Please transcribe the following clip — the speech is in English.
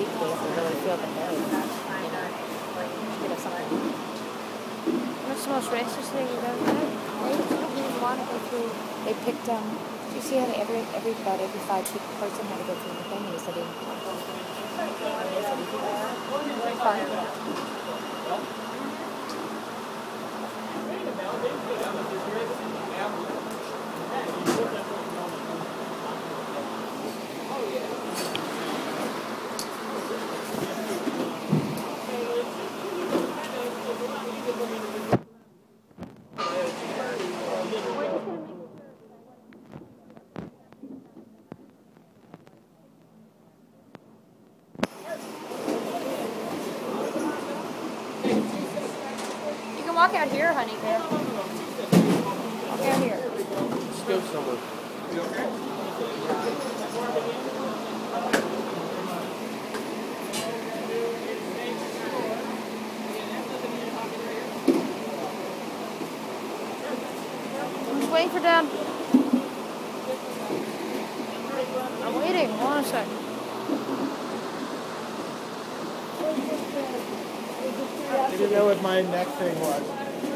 have to really feel the nerve, you know, bit of something. What's the most racist thing you've ever done? They didn't even want to go through. They picked um. Do you see how they, every every about every five people person had to go through the thing, and he said he. They said he did that. Fine. Can walk out here, honey. Walk out here. Let's go somewhere. I'm just waiting for Dad. I'm waiting. Hold on a sec. I didn't know what my neck thing was.